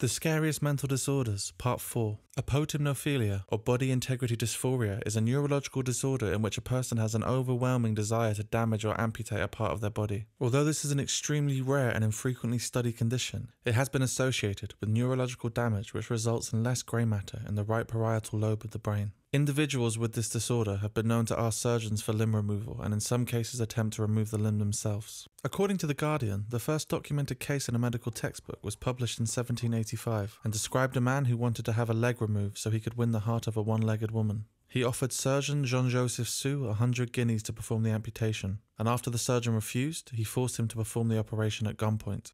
The Scariest Mental Disorders, Part 4. Apotemnophilia, or body integrity dysphoria, is a neurological disorder in which a person has an overwhelming desire to damage or amputate a part of their body. Although this is an extremely rare and infrequently studied condition, it has been associated with neurological damage which results in less grey matter in the right parietal lobe of the brain. Individuals with this disorder have been known to ask surgeons for limb removal and in some cases attempt to remove the limb themselves. According to The Guardian, the first documented case in a medical textbook was published in 1785 and described a man who wanted to have a leg removed so he could win the heart of a one legged woman. He offered surgeon Jean Joseph Sue a hundred guineas to perform the amputation, and after the surgeon refused, he forced him to perform the operation at gunpoint.